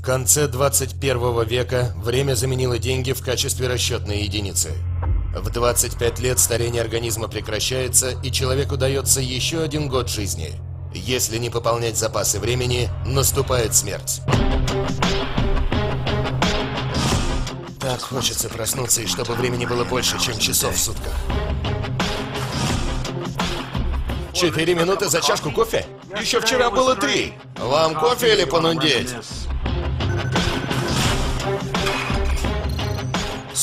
В конце 21 века время заменило деньги в качестве расчетной единицы. В 25 лет старение организма прекращается, и человеку дается еще один год жизни. Если не пополнять запасы времени, наступает смерть. Так хочется проснуться, и чтобы времени было больше, чем часов в сутках. Четыре минуты за чашку кофе? Еще вчера было три. Вам кофе или понундеть?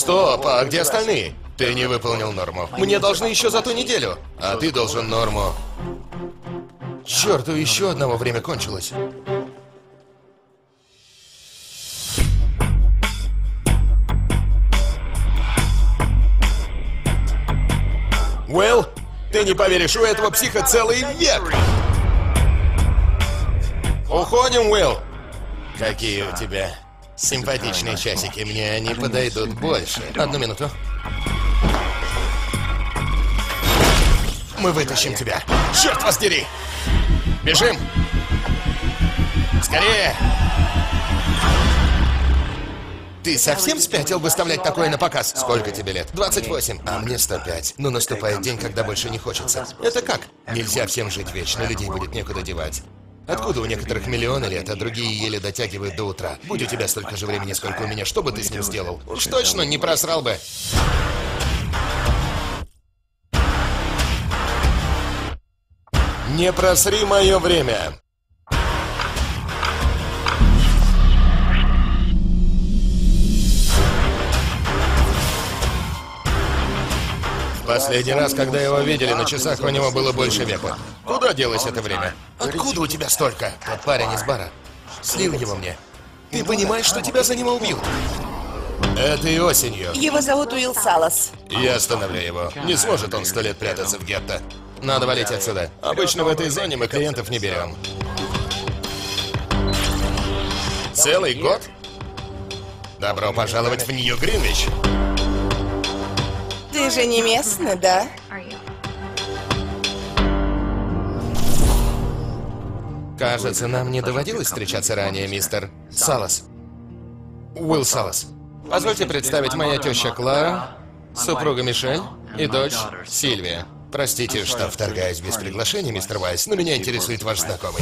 Стоп, а где остальные? Ты не выполнил норму. Мне должны еще за ту неделю. А ты должен норму. Черту, еще одного время кончилось. Уэлл, ты не поверишь, у этого психа целый век! Уходим, Уилл! Какие у тебя симпатичные часики, мне они подойдут больше. Одну минуту. Мы вытащим тебя. Черт вас дери! Бежим! Скорее! Ты совсем спятил выставлять такое на показ? Сколько тебе лет? 28, а мне 105. Но наступает день, когда больше не хочется. Это как? Нельзя всем жить вечно, людей будет некуда девать. Откуда у некоторых миллионы лет, а другие еле дотягивают до утра? Будь у тебя столько же времени, сколько у меня, что бы ты с ним сделал? Уж точно не просрал бы. Не просри мое время. Последний раз, когда его видели, на часах у него было больше века. Куда делось это время? Откуда у тебя столько? Тот парень из бара. Слил его мне. Ты понимаешь, что тебя за него убил? Этой осенью. Его зовут Уилл Салас. Я остановлю его. Не сможет он сто лет прятаться в гетто. Надо валить отсюда. Обычно в этой зоне мы клиентов не берем. Целый год? Добро пожаловать в Нью-Гринвич. Ты же не местный, да? Кажется, нам не доводилось встречаться ранее, мистер Салас. Уилл Салас. Позвольте представить моя теща Клара, супруга Мишель и дочь Сильвия. Простите, что вторгаюсь без приглашения, мистер Вайс, но меня интересует ваш знакомый.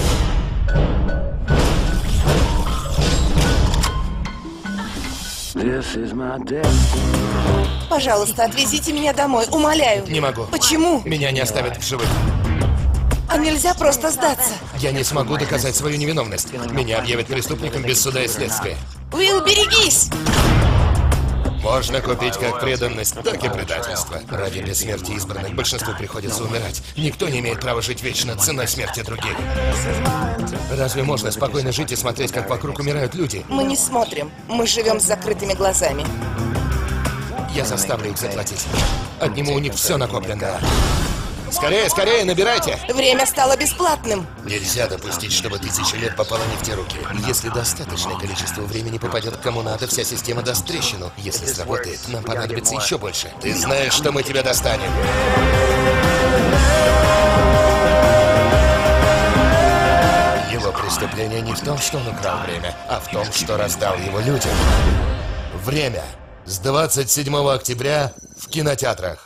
Пожалуйста, отвезите меня домой, умоляю. Не могу. Почему? Меня не оставят в живых. А нельзя просто сдаться. Я не смогу доказать свою невиновность. Меня объявят преступником без суда и следствия. Уилл, берегись! Можно купить как преданность, так и предательство. Ради бессмертия избранных большинству приходится умирать. Никто не имеет права жить вечно ценой смерти других. Разве можно спокойно жить и смотреть, как вокруг умирают люди? Мы не смотрим. Мы живем с закрытыми глазами. Я заставлю их заплатить. Отниму у них все накопленное. Скорее, скорее, набирайте! Время стало бесплатным. Нельзя допустить, чтобы тысячи лет попало не в те руки. Если достаточное количество времени попадет кому надо, вся система даст трещину. Если сработает, нам понадобится еще больше. Ты знаешь, что мы тебя достанем. Его преступление не в том, что он украл время, а в том, что раздал его людям. Время с 27 октября в кинотеатрах.